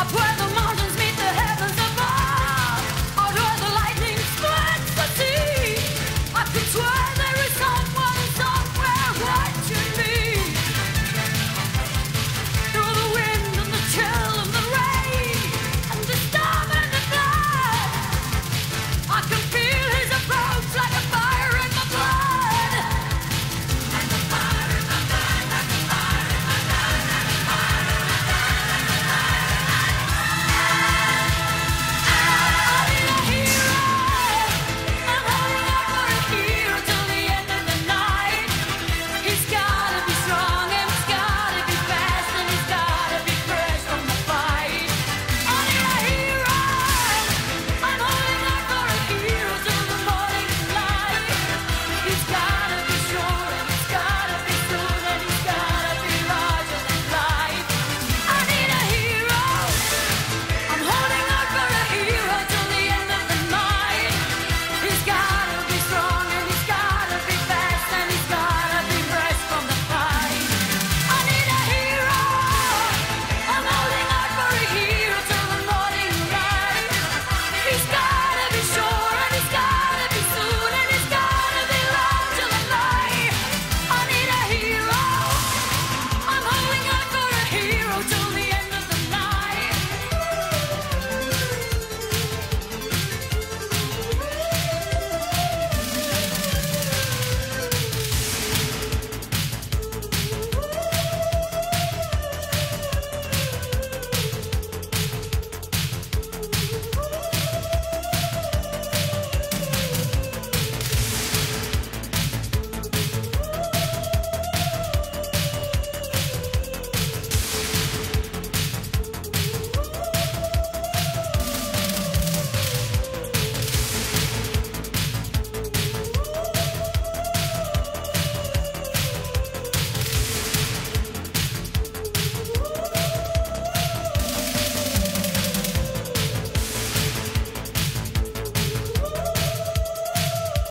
I put